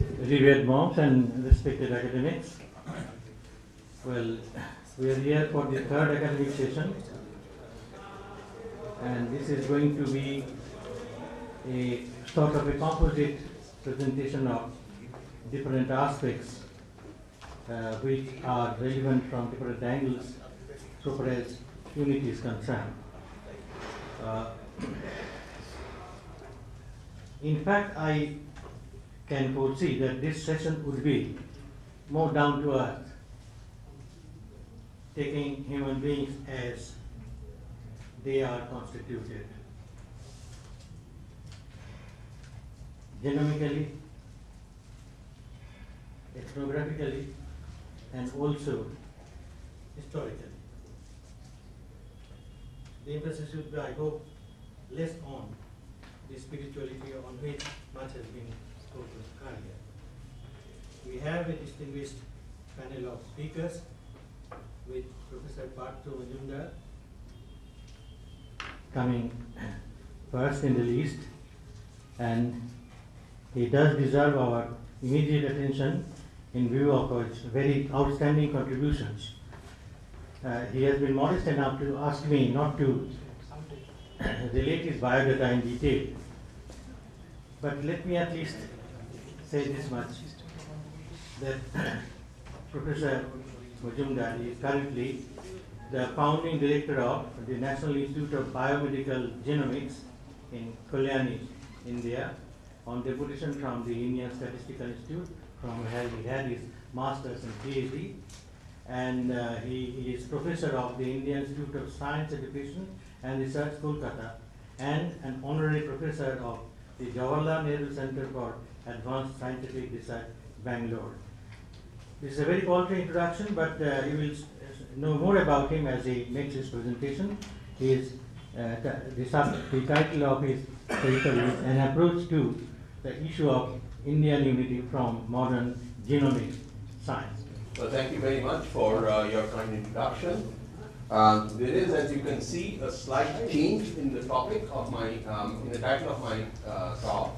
revered monks and respected academics. Well, we are here for the third academic session, and this is going to be a sort of a composite presentation of different aspects uh, which are relevant from different angles so far as unity is concerned. Uh, in fact, I can foresee that this session would be more down to earth, taking human beings as they are constituted. Genomically, ethnographically, and also historically. The emphasis should be, I hope, less on the spirituality on which much has been We have a distinguished panel of speakers with Professor Partha Majumder coming first in the list and he does deserve our immediate attention in view of his very outstanding contributions. Uh, he has been modest enough to ask me not to relate his biodata in detail. But let me at least say this much that Professor Majumder is currently the founding director of the National Institute of Biomedical Genomics in Kalyani, India, on deputation from the Indian Statistical Institute, from where he had his master's and PhD. And uh, he, he is professor of the Indian Institute of Science Education and Research, Kolkata, and an honorary professor of the Jawaharlal Nehru Center for Advanced Scientific Research, Bangalore. This is a very paltry introduction, but uh, you will know more about him as he makes his presentation. Is, uh, the, sub, the title of his paper is An Approach to the Issue of Indian Unity from Modern Genomic Science. Well, thank you very much for uh, your kind introduction. Um, there is, as you can see, a slight change in the topic of my, um, in the title of my uh, talk.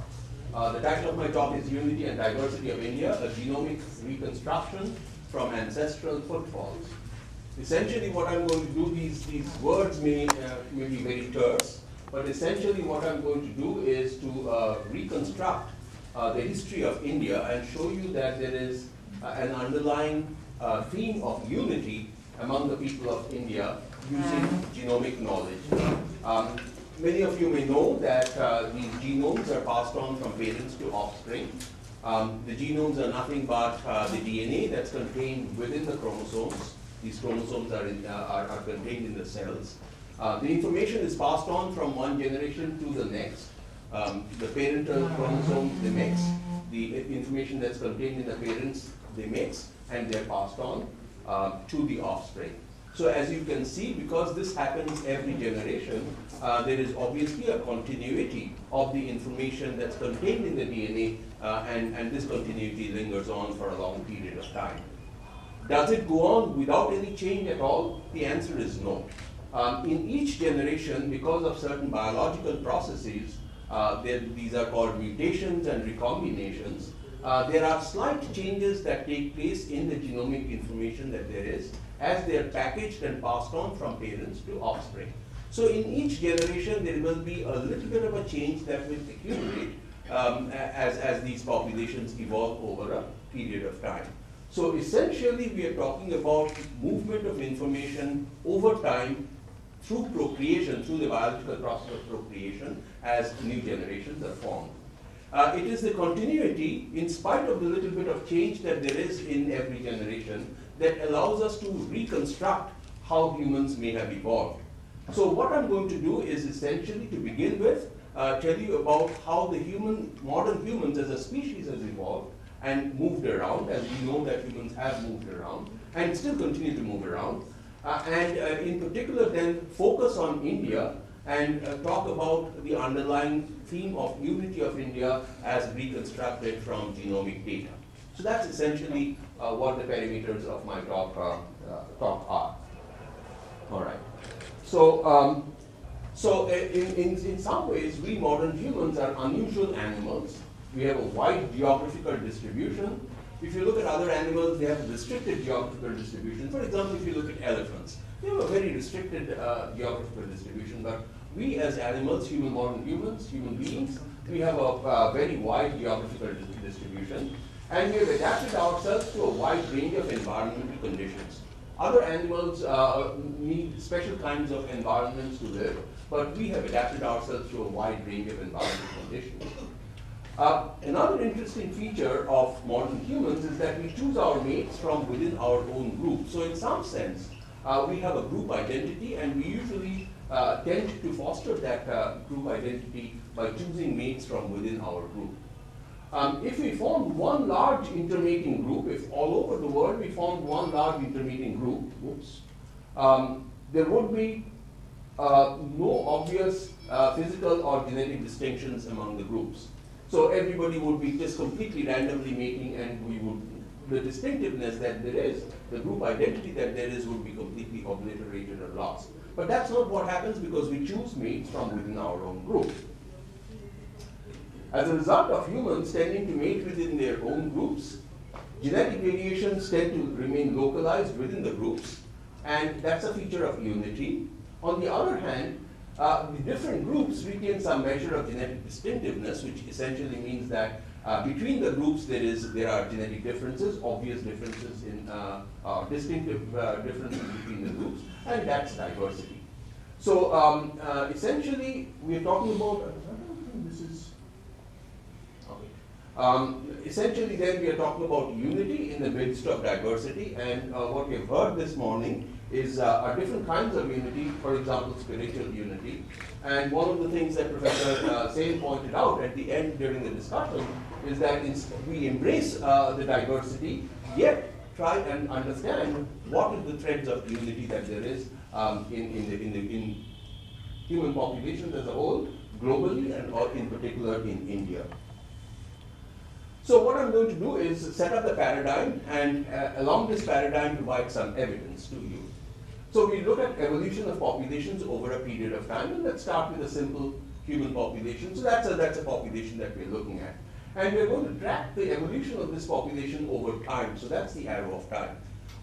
Uh, the title of my talk is Unity and Diversity of India, a genomic reconstruction from ancestral footfalls. Essentially, what I'm going to do, these, these words may, uh, may be very terse, but essentially what I'm going to do is to uh, reconstruct uh, the history of India and show you that there is uh, an underlying uh, theme of unity among the people of India using genomic knowledge. Um, many of you may know that uh, these genomes are passed on from parents to offspring. Um, the genomes are nothing but uh, the DNA that's contained within the chromosomes. These chromosomes are, in, uh, are, are contained in the cells. Uh, the information is passed on from one generation to the next. Um, the parental chromosomes, they mix. The information that's contained in the parents, they mix, and they're passed on uh, to the offspring. So as you can see, because this happens every generation, uh, there is obviously a continuity of the information that's contained in the DNA, uh, and, and this continuity lingers on for a long period of time. Does it go on without any change at all? The answer is no. Um, in each generation, because of certain biological processes, uh, these are called mutations and recombinations, uh, there are slight changes that take place in the genomic information that there is as they are packaged and passed on from parents to offspring. So in each generation, there will be a little bit of a change that will accumulate um, as, as these populations evolve over a period of time. So essentially, we are talking about movement of information over time through procreation, through the biological process of procreation, as new generations are formed. Uh, it is the continuity, in spite of the little bit of change that there is in every generation, that allows us to reconstruct how humans may have evolved. So what I'm going to do is essentially to begin with, uh, tell you about how the human, modern humans as a species has evolved and moved around, as we know that humans have moved around and still continue to move around. Uh, and uh, in particular then focus on India and uh, talk about the underlying theme of unity of India as reconstructed from genomic data. So that's essentially uh, what the parameters of my talk, uh, uh, talk are. All right. So, um, so uh, in, in, in some ways, we modern humans are unusual animals we have a wide geographical distribution. If you look at other animals, they have restricted geographical distribution. For example, if you look at elephants, they have a very restricted uh, geographical distribution, but we as animals, human modern humans, human beings, we have a, a very wide geographical distribution, and we have adapted ourselves to a wide range of environmental conditions. Other animals uh, need special kinds of environments to live, but we have adapted ourselves to a wide range of environmental conditions. Uh, another interesting feature of modern humans is that we choose our mates from within our own group. So in some sense, uh, we have a group identity and we usually uh, tend to foster that uh, group identity by choosing mates from within our group. Um, if we formed one large intermating group, if all over the world we formed one large intermating group, oops, um, there would be uh, no obvious uh, physical or genetic distinctions among the groups. So everybody would be just completely randomly mating and we would, the distinctiveness that there is, the group identity that there is would be completely obliterated or lost. But that's not what happens because we choose mates from within our own group. As a result of humans tending to mate within their own groups, genetic variations tend to remain localized within the groups, and that's a feature of unity. On the other hand, uh, the different groups retain some measure of genetic distinctiveness, which essentially means that uh, between the groups there is there are genetic differences, obvious differences in uh, uh distinctive uh, differences between the groups, and that's diversity. So um, uh, essentially, we are talking about. this is. Um, essentially, then we are talking about unity in the midst of diversity, and what we have heard this morning is uh, different kinds of unity, for example, spiritual unity. And one of the things that Professor uh, Sen pointed out at the end during the discussion is that we embrace uh, the diversity, yet try and understand what is the threads of unity that there is um, in, in, the, in, the, in human populations as a whole, globally, and or in particular in India. So what I'm going to do is set up the paradigm and uh, along this paradigm provide some evidence to you. So we look at evolution of populations over a period of time, and let's start with a simple human population. So that's a, that's a population that we're looking at. And we're going to track the evolution of this population over time. So that's the arrow of time.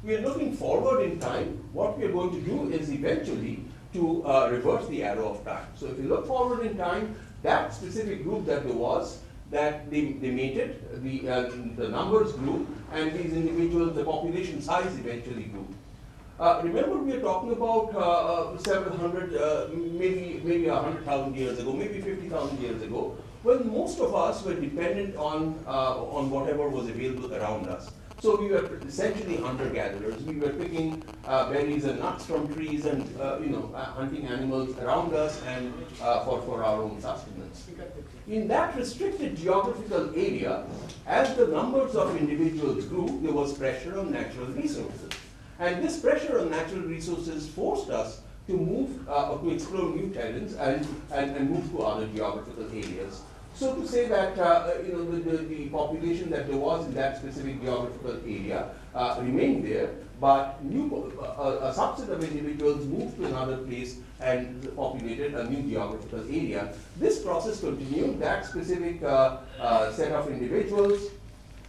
We are looking forward in time. What we are going to do is eventually to uh, reverse the arrow of time. So if you look forward in time, that specific group that there was, that they, they mated, the, uh, the numbers grew, and these individuals, the population size eventually grew. Uh, remember, we are talking about uh, uh, several hundred, uh, maybe maybe a hundred thousand years ago, maybe fifty thousand years ago, when most of us were dependent on uh, on whatever was available around us. So we were essentially hunter-gatherers. We were picking uh, berries and nuts from trees and you know hunting animals around us and for for our own sustenance. In that restricted geographical area, as the numbers of individuals grew, there was pressure on natural resources. And this pressure on natural resources forced us to move, uh, to explore new terrains and, and, and move to other geographical areas. So to say that uh, you know the, the, the, population that there was in that specific geographical area uh, remained there, but new uh, a subset of individuals moved to another place and populated a new geographical area. This process continued. That specific uh, uh, set of individuals.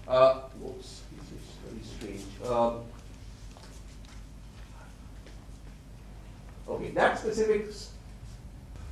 oops, this is very strange. Okay, that specific.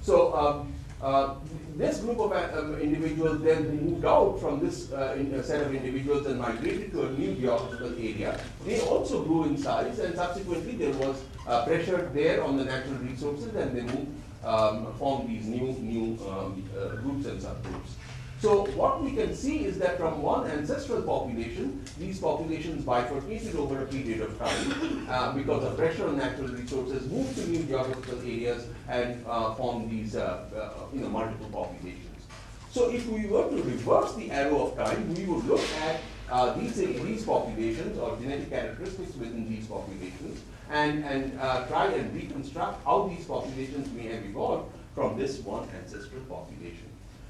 So um, uh, this group of uh, um, individuals then moved out from this uh, in, set of individuals and migrated to a new geographical area. They also grew in size, and subsequently there was uh, pressure there on the natural resources, and they moved, um, formed these new new um, uh, groups and subgroups. So what we can see is that from one ancestral population, these populations bifurcated over a period of time uh, because of pressure on natural resources, moved to new geographical areas and uh, formed these uh, uh, you know, multiple populations. So if we were to reverse the arrow of time, we would look at uh, these, these populations or genetic characteristics within these populations and, and uh, try and reconstruct how these populations may have evolved from this one ancestral population.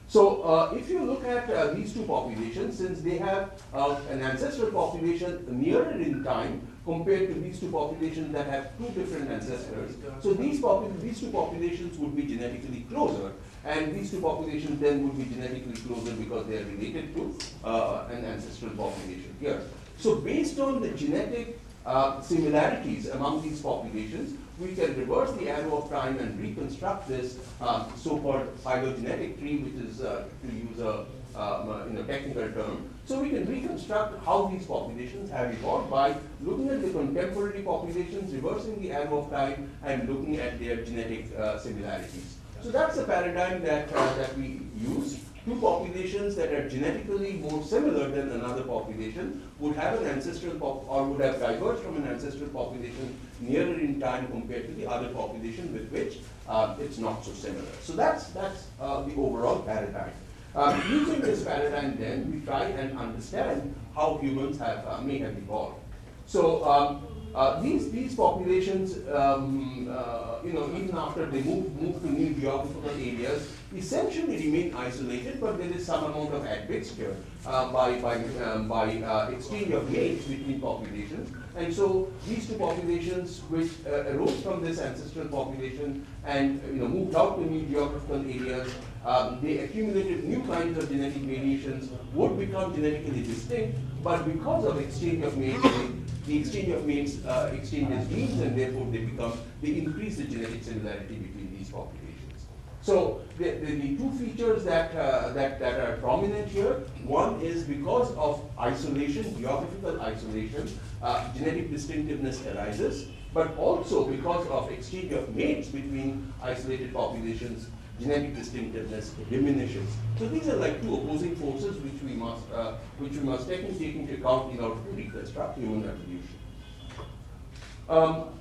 So uh, if you look at uh, these two populations, since they have uh, an ancestral population nearer in time compared to these two populations that have two different ancestors, so these, these two populations would be genetically closer. and these two populations then would be genetically closer because they are related to uh, an ancestral population here. So based on the genetic uh, similarities among these populations, we can reverse the arrow of time and reconstruct this uh, so-called phylogenetic tree, which is, uh, to use a um, in a technical term. So we can reconstruct how these populations have evolved by looking at the contemporary populations, reversing the arrow of time, and looking at their genetic uh, similarities. So that's the paradigm that, uh, that we use. Two populations that are genetically more similar than another population would have an ancestral pop or would have diverged from an ancestral population nearer in time compared to the other population with which uh, it's not so similar. So that's, that's uh, the overall paradigm. Uh, using this paradigm then, we try and understand how humans have, uh, may have evolved. So um, uh, these, these populations, um, uh, you know, even after they move, move to new geographical areas, essentially remain isolated, but there is some amount of admixture uh, by, by, um, by uh, exchange of mates between populations. And so these two populations, which uh, arose from this ancestral population and you know, moved out to new geographical areas, um, they accumulated new kinds of genetic variations, would become genetically distinct, but because of exchange of mates, the exchange of mates uh, exchanges genes, and therefore they become, they increase the genetic similarity between these populations. So the, the, the two features that, uh, that, that are prominent here, one is because of isolation, geographical isolation, uh, genetic distinctiveness arises, but also because of exchange of mates between isolated populations, genetic distinctiveness diminishes. So these are like two opposing forces which we must, uh, which we must take, take into account in order to reconstruct human evolution. Um,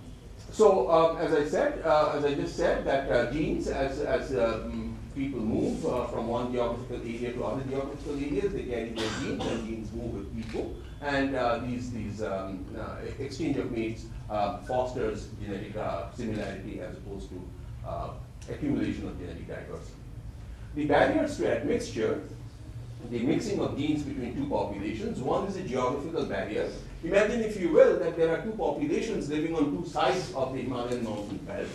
so um, as I said, uh, as I just said, that uh, genes, as, as um, people move uh, from one geographical area to other geographical areas, they carry their genes, and genes move with people, and uh, these these um, uh, exchange of mates uh, fosters genetic similarity as opposed to accumulation of genetic diversity. The barriers to admixture, the mixing of genes between two populations, one is a geographical barrier. Imagine, if you will, that there are two populations living on two sides of the Himalayan mountain belt.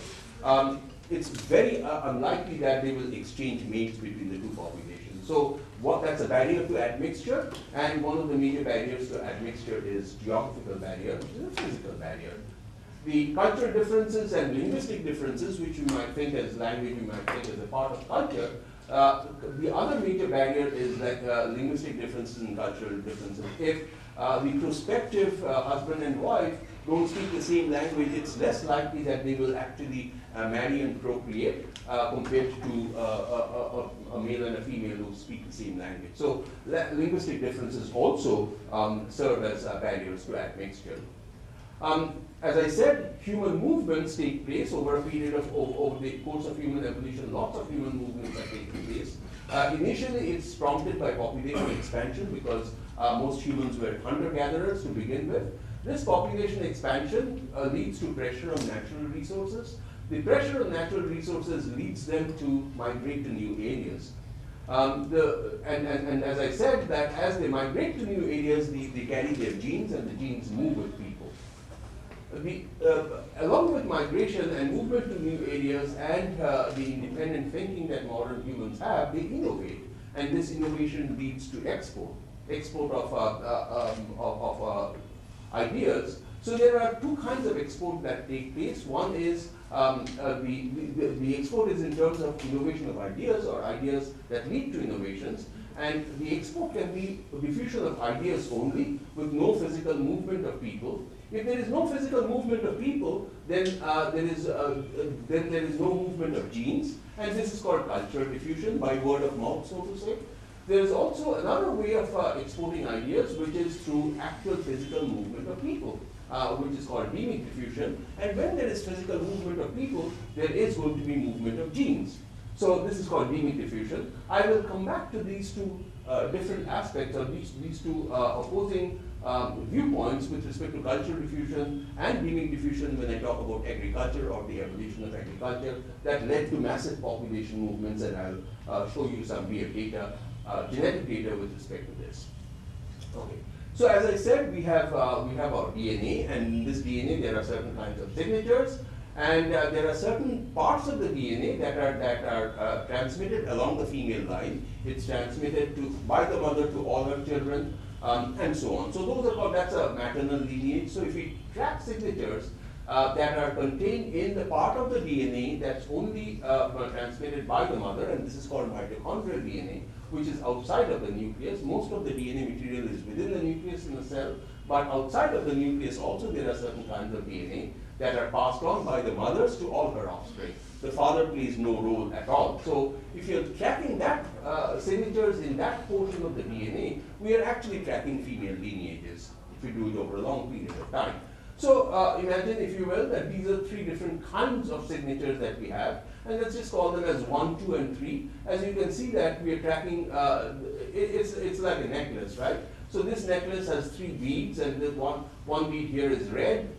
Um, it's very uh, unlikely that they will exchange mates between the two populations. So what, that's a barrier to admixture, and one of the major barriers to admixture is geographical barrier, which is a physical barrier the cultural differences and linguistic differences, which you might think as language, you might think as a part of culture, uh, the other major barrier is like uh, linguistic differences and cultural differences. If uh, the prospective uh, husband and wife don't speak the same language, it's less likely that they will actually uh, marry and procreate uh, compared to a, a, a, male and a female who speak the same language. So linguistic differences also um, serve as barriers to admixture. Um, as I said, human movements take place over a period of, over, the course of human evolution. Lots of human movements are taking place. Uh, initially, it's prompted by population expansion because uh, most humans were hunter-gatherers to begin with. This population expansion uh, leads to pressure on natural resources. The pressure on natural resources leads them to migrate to new areas. Um, the, and, and, and as I said, that as they migrate to new areas, they, they carry their genes and the genes move with people the, uh, along with migration and movement to new areas and uh, the independent thinking that modern humans have, they innovate. And this innovation leads to export, export of, uh, uh um, of, of uh, ideas. So there are two kinds of export that take place. One is um, uh, the, the, the export is in terms of innovation of ideas or ideas that lead to innovations. And the export can be diffusion of ideas only with no physical movement of people if there is no physical movement of people, then uh, there is uh, then there is no movement of genes, and this is called cultural diffusion by word of mouth, so to say. There is also another way of uh, exporting ideas, which is through actual physical movement of people, uh, which is called demic diffusion. And when there is physical movement of people, there is going to be movement of genes. So this is called demic diffusion. I will come back to these two uh, different aspects or these, these two uh, opposing um, viewpoints with respect to cultural diffusion and demic diffusion when I talk about agriculture or the evolution of agriculture that led to massive population movements and I'll uh, show you some real data, uh, genetic data with respect to this. Okay. So as I said, we have, uh, we have our DNA and in this DNA there are certain kinds of signatures And uh, there are certain parts of the DNA that are, that are uh, transmitted along the female line. It's transmitted to, by the mother to all her children, um, and so on. So those are called, that's a maternal lineage. So if we track signatures uh, that are contained in the part of the DNA that's only uh, transmitted by the mother, and this is called mitochondrial DNA, which is outside of the nucleus. Most of the DNA material is within the nucleus in the cell, but outside of the nucleus also there are certain kinds of DNA that are passed on by the mothers to all her offspring. The father plays no role at all. So if you're tracking that uh, signatures in that portion of the DNA, we are actually tracking female lineages if we do it over a long period of time. So uh, imagine, if you will, that these are three different kinds of signatures that we have, and let's just call them as one, two, and three. As you can see that we are tracking, uh, it, it's, it's like a necklace, right? So this necklace has three beads, and the one, one bead here is red,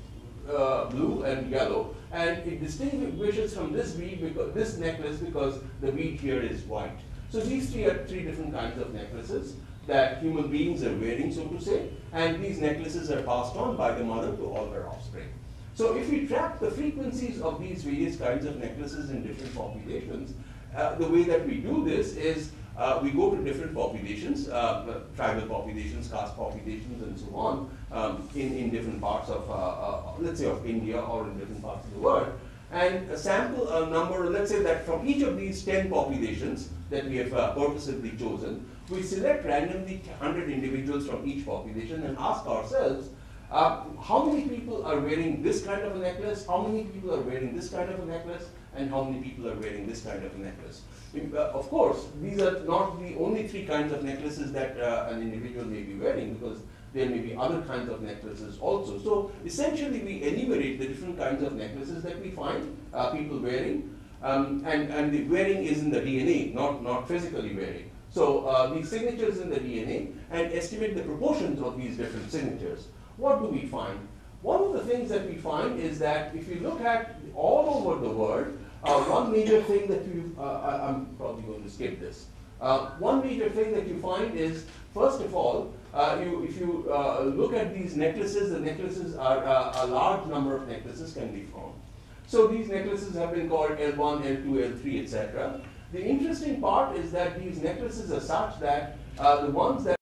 uh, blue, and yellow. And it distinguishes from this bead, because, this necklace, because the bead here is white. So these three are three different kinds of necklaces that human beings are wearing, so to say, and these necklaces are passed on by the mother to all her offspring. So if we track the frequencies of these various kinds of necklaces in different populations, uh, the way that we do this is uh, we go to different populations, uh, tribal populations, caste populations, and so on, um, in, in different parts of, uh, uh, let's say, of India or in different parts of the world, and sample a number, let's say that from each of these 10 populations that we have uh, purposely chosen, we select randomly 100 individuals from each population and ask ourselves, uh, how many people are wearing this kind of a necklace, how many people are wearing this kind of a necklace, and how many people are wearing this kind of necklace. Uh, of course, these are not the only three kinds of necklaces that uh, an individual may be wearing because there may be other kinds of necklaces also. So essentially we enumerate the different kinds of necklaces that we find uh, people wearing um, and, and the wearing is in the DNA, not, not physically wearing. So uh, these signatures in the DNA and estimate the proportions of these different signatures. What do we find? One of the things that we find is that if you look at all over the world, uh, one major thing that you, uh, I, am probably going to skip this. Uh, one major thing that you find is, first of all, uh, you, if you uh, look at these necklaces, the necklaces are, uh, a large number of necklaces can be found. So these necklaces have been called L1, L2, L3, etc. The interesting part is that these necklaces are such that the ones that